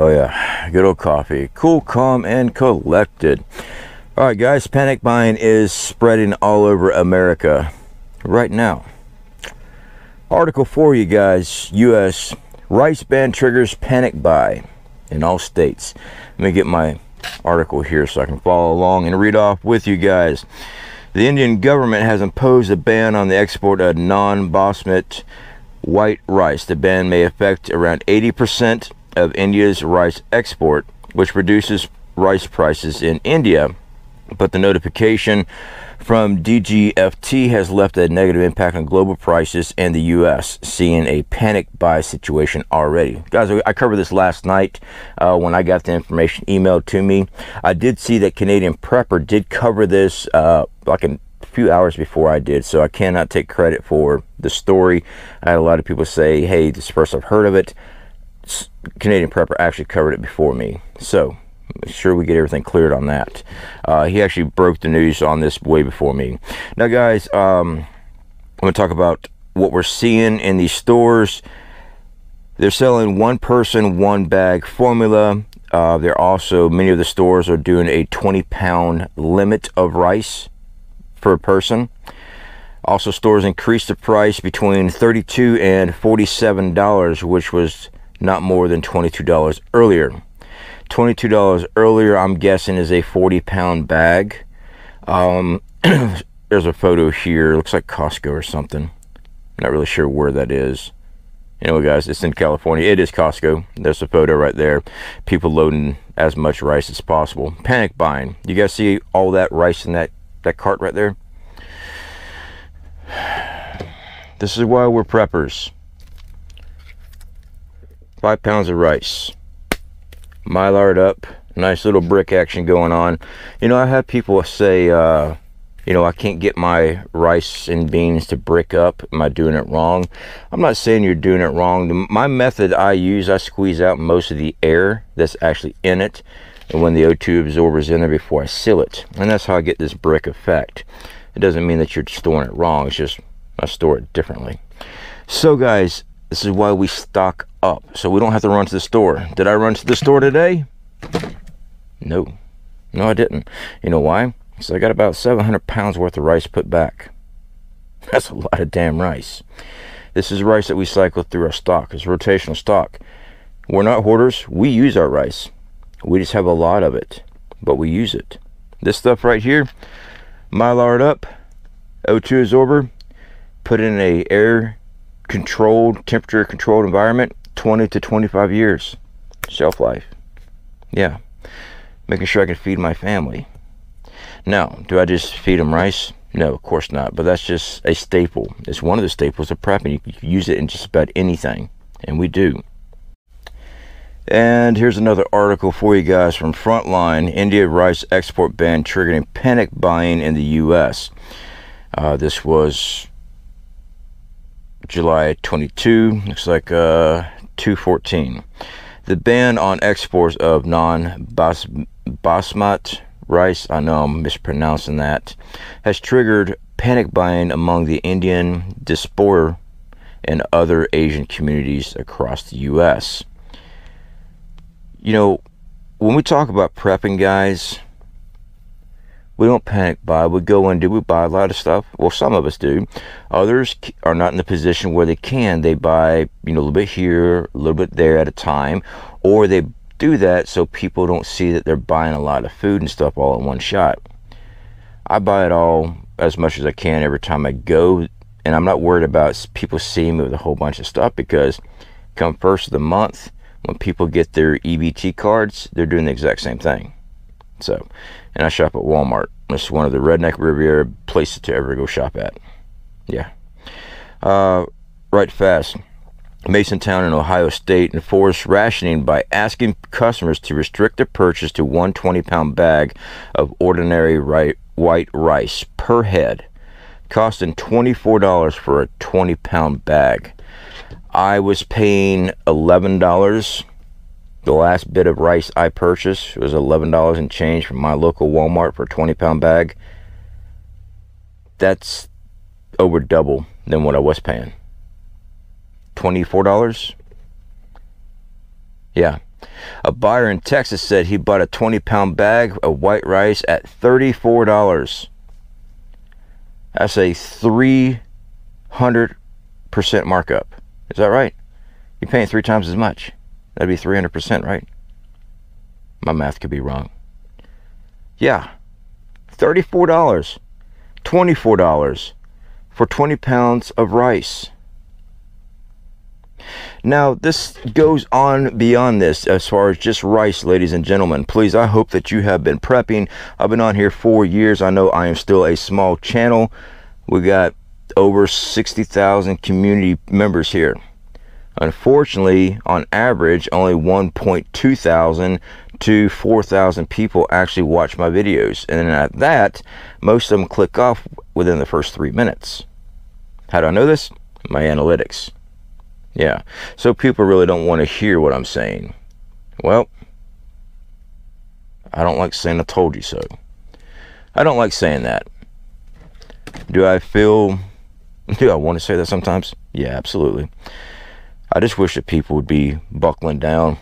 Oh yeah, good old coffee. Cool, calm, and collected. All right, guys, panic buying is spreading all over America right now. Article for you guys, U.S. Rice ban triggers panic buy in all states. Let me get my article here so I can follow along and read off with you guys. The Indian government has imposed a ban on the export of non-basmati white rice. The ban may affect around 80% of India's rice export, which reduces rice prices in India. But the notification from DGFT has left a negative impact on global prices and the U.S., seeing a panic buy situation already. Guys, I covered this last night uh, when I got the information emailed to me. I did see that Canadian Prepper did cover this uh, like a few hours before I did, so I cannot take credit for the story. I had a lot of people say, hey, this is first I've heard of it. Canadian Prepper actually covered it before me. So, make sure we get everything cleared on that. Uh, he actually broke the news on this way before me. Now, guys, um, I'm going to talk about what we're seeing in these stores. They're selling one person, one bag formula. Uh, they're also, many of the stores are doing a 20 pound limit of rice a person. Also, stores increased the price between 32 and $47, which was not more than $22 earlier. $22 earlier, I'm guessing, is a 40 pound bag. Um, there's a photo here. looks like Costco or something. Not really sure where that is. Anyway, guys, it's in California. It is Costco. There's a photo right there. People loading as much rice as possible. Panic buying. You guys see all that rice in that, that cart right there? This is why we're preppers. Five pounds of rice. Mylar up. Nice little brick action going on. You know i have people say uh, you know i can't get my rice and beans to brick up. Am i doing it wrong? I'm not saying you're doing it wrong. My method i use i squeeze out most of the air that's actually in it and when the o2 absorbers in there before i seal it. And that's how i get this brick effect. It doesn't mean that you're storing it wrong. It's just i store it differently. So guys this is why we stock up, so we don't have to run to the store. Did I run to the store today? No. No, I didn't. You know why? Because I got about 700 pounds worth of rice put back. That's a lot of damn rice. This is rice that we cycle through our stock. It's rotational stock. We're not hoarders. We use our rice. We just have a lot of it, but we use it. This stuff right here, mylar up, O2 absorber, put in a air controlled, temperature controlled environment, 20 to 25 years shelf life. Yeah, making sure I can feed my family. Now, do I just feed them rice? No, of course not. But that's just a staple. It's one of the staples of prepping. You can use it in just about anything, and we do. And here's another article for you guys from Frontline. India rice export ban triggering panic buying in the U.S. Uh, this was July 22, looks like uh, 214. The ban on exports of non-basmat rice, I know I'm mispronouncing that, has triggered panic buying among the Indian diaspora and other Asian communities across the U.S. You know, when we talk about prepping, guys, we don't panic buy. We go and do we buy a lot of stuff? Well, some of us do. Others are not in the position where they can. They buy, you know, a little bit here, a little bit there at a time, or they do that so people don't see that they're buying a lot of food and stuff all in one shot. I buy it all as much as I can every time I go, and I'm not worried about people seeing me with a whole bunch of stuff because come first of the month, when people get their EBT cards, they're doing the exact same thing. So, and I shop at Walmart. It's one of the Redneck Riviera places to ever go shop at. Yeah. Uh, right fast. Masontown in Ohio State enforced rationing by asking customers to restrict their purchase to one 20 pound bag of ordinary right, white rice per head, costing $24 for a 20 pound bag. I was paying $11 the last bit of rice I purchased was $11 and change from my local Walmart for a 20 pound bag. That's over double than what I was paying. $24? Yeah, A buyer in Texas said he bought a 20 pound bag of white rice at $34. That's a 300% markup. Is that right? You're paying three times as much. That'd be 300%, right? My math could be wrong. Yeah. $34. $24 for 20 pounds of rice. Now, this goes on beyond this as far as just rice, ladies and gentlemen. Please, I hope that you have been prepping. I've been on here four years. I know I am still a small channel. We got over 60,000 community members here. Unfortunately, on average, only 1.2 thousand to 4,000 people actually watch my videos. And at that, most of them click off within the first three minutes. How do I know this? My analytics. Yeah. So people really don't want to hear what I'm saying. Well, I don't like saying I told you so. I don't like saying that. Do I feel, do I want to say that sometimes? Yeah, absolutely. I just wish that people would be buckling down.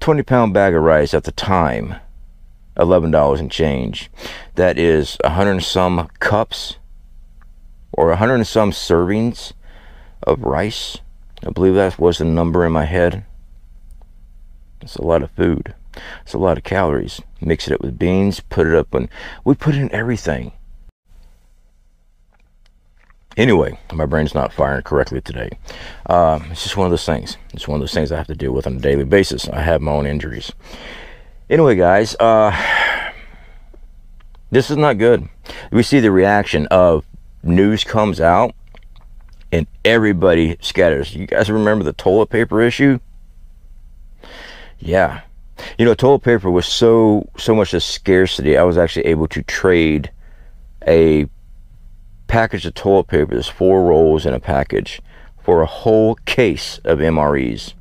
20 pound bag of rice at the time, $11 and change. That is 100 and some cups or 100 and some servings of rice. I believe that was the number in my head. It's a lot of food. It's a lot of calories. Mix it up with beans, put it up, and we put in everything. Anyway, my brain's not firing correctly today. Uh, it's just one of those things. It's one of those things I have to deal with on a daily basis. I have my own injuries. Anyway, guys, uh, this is not good. We see the reaction of news comes out and everybody scatters. You guys remember the toilet paper issue? Yeah. You know, toilet paper was so so much a scarcity. I was actually able to trade a package of toilet paper, there's four rolls in a package, for a whole case of MREs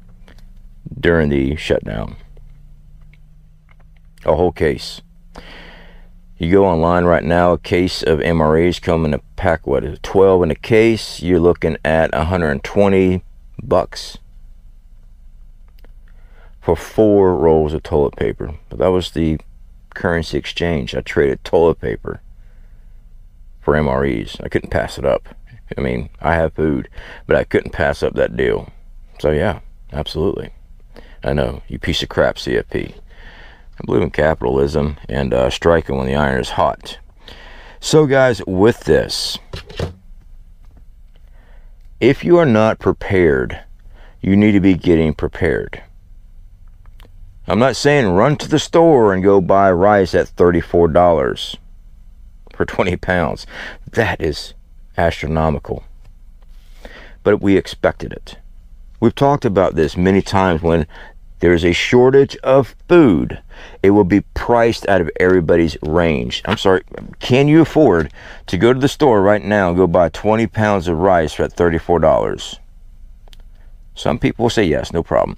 during the shutdown. A whole case. You go online right now, a case of MREs come in a pack, what is it, 12 in a case, you're looking at 120 bucks for four rolls of toilet paper. But that was the currency exchange. I traded toilet paper for MREs. I couldn't pass it up. I mean, I have food, but I couldn't pass up that deal. So yeah, absolutely. I know, you piece of crap, CFP. I believe in capitalism and uh, striking when the iron is hot. So guys, with this, if you are not prepared, you need to be getting prepared. I'm not saying run to the store and go buy rice at $34 for 20 pounds. That is astronomical. But we expected it. We've talked about this many times when there's a shortage of food. It will be priced out of everybody's range. I'm sorry, can you afford to go to the store right now and go buy 20 pounds of rice for $34? Some people will say yes, no problem.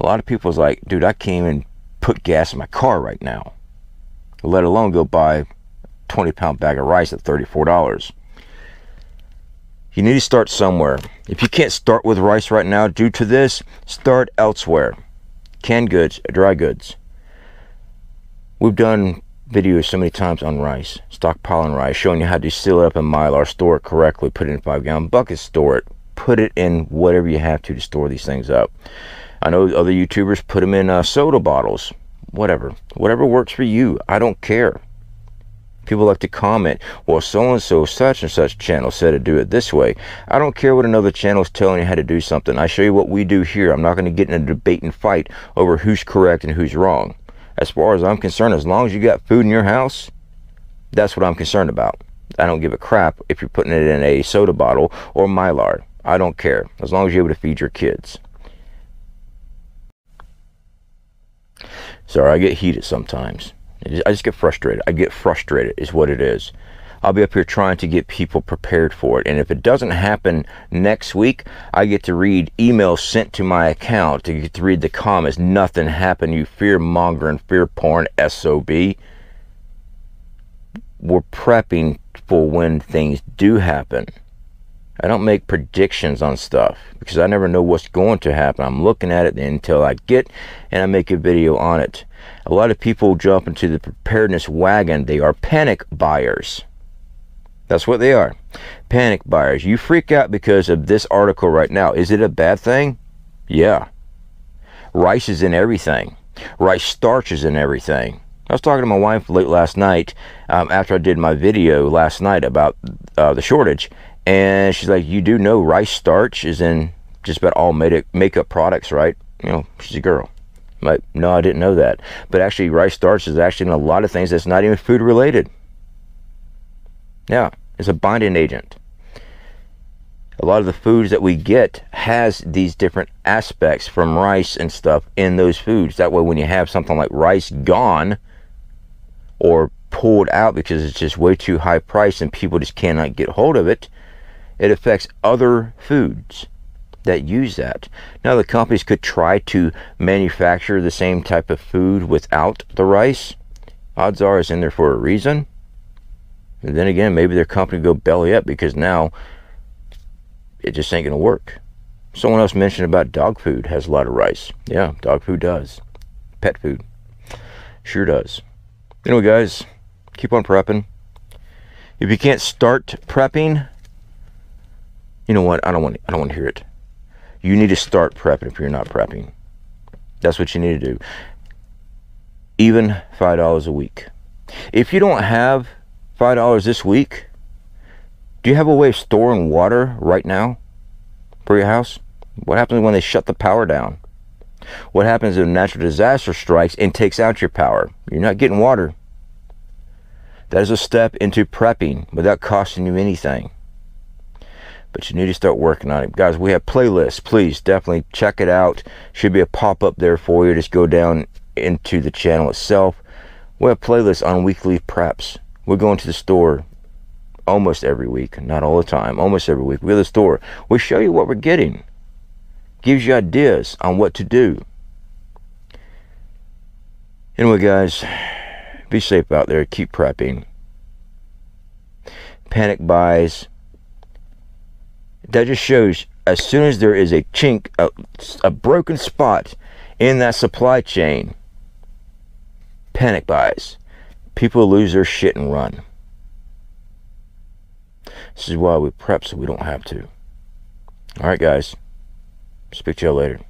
A lot of people is like, dude, I can't even put gas in my car right now, let alone go buy 20 pound bag of rice at $34. You need to start somewhere. If you can't start with rice right now due to this, start elsewhere. Canned goods, dry goods. We've done videos so many times on rice, stockpiling rice, showing you how to seal it up in mylar, store it correctly, put it in five gallon buckets, store it, put it in whatever you have to to store these things up. I know other YouTubers put them in uh, soda bottles, whatever, whatever works for you. I don't care. People like to comment, well, so and so, such and such channel said to do it this way. I don't care what another channel is telling you how to do something. I show you what we do here. I'm not going to get in a debate and fight over who's correct and who's wrong. As far as I'm concerned, as long as you got food in your house, that's what I'm concerned about. I don't give a crap if you're putting it in a soda bottle or mylar. I don't care. As long as you're able to feed your kids. Sorry, I get heated sometimes. I just get frustrated. I get frustrated, is what it is. I'll be up here trying to get people prepared for it. And if it doesn't happen next week, I get to read emails sent to my account to get to read the comments. Nothing happened, you fear monger and fear porn SOB. We're prepping for when things do happen. I don't make predictions on stuff because I never know what's going to happen. I'm looking at it until I get and I make a video on it. A lot of people jump into the preparedness wagon. They are panic buyers. That's what they are. Panic buyers. You freak out because of this article right now. Is it a bad thing? Yeah. Rice is in everything. Rice starch is in everything. I was talking to my wife late last night um, after I did my video last night about uh, the shortage, and she's like, "You do know rice starch is in just about all makeup products, right?" You know, she's a girl. I'm like, no, I didn't know that. But actually, rice starch is actually in a lot of things that's not even food related. Yeah, it's a binding agent. A lot of the foods that we get has these different aspects from rice and stuff in those foods. That way, when you have something like rice gone or pulled out because it's just way too high price and people just cannot get hold of it, it affects other foods that use that. Now, the companies could try to manufacture the same type of food without the rice. Odds are it's in there for a reason. And then again, maybe their company go belly up because now it just ain't gonna work. Someone else mentioned about dog food has a lot of rice. Yeah, dog food does. Pet food sure does. Anyway, guys, keep on prepping. If you can't start prepping, you know what? I don't want. I don't want to hear it. You need to start prepping if you're not prepping. That's what you need to do. Even five dollars a week. If you don't have five dollars this week, do you have a way of storing water right now for your house? What happens when they shut the power down? What happens if a natural disaster strikes and takes out your power? You're not getting water. That is a step into prepping without costing you anything. But you need to start working on it. Guys, we have playlists. Please definitely check it out. Should be a pop-up there for you. Just go down into the channel itself. We have playlists on weekly preps. We're going to the store almost every week, not all the time, almost every week. We go to the store. We show you what we're getting. Gives you ideas on what to do. Anyway, guys, be safe out there. Keep prepping. Panic buys. That just shows as soon as there is a chink, a, a broken spot in that supply chain, panic buys. People lose their shit and run. This is why we prep so we don't have to. All right, guys. Speak to y'all later.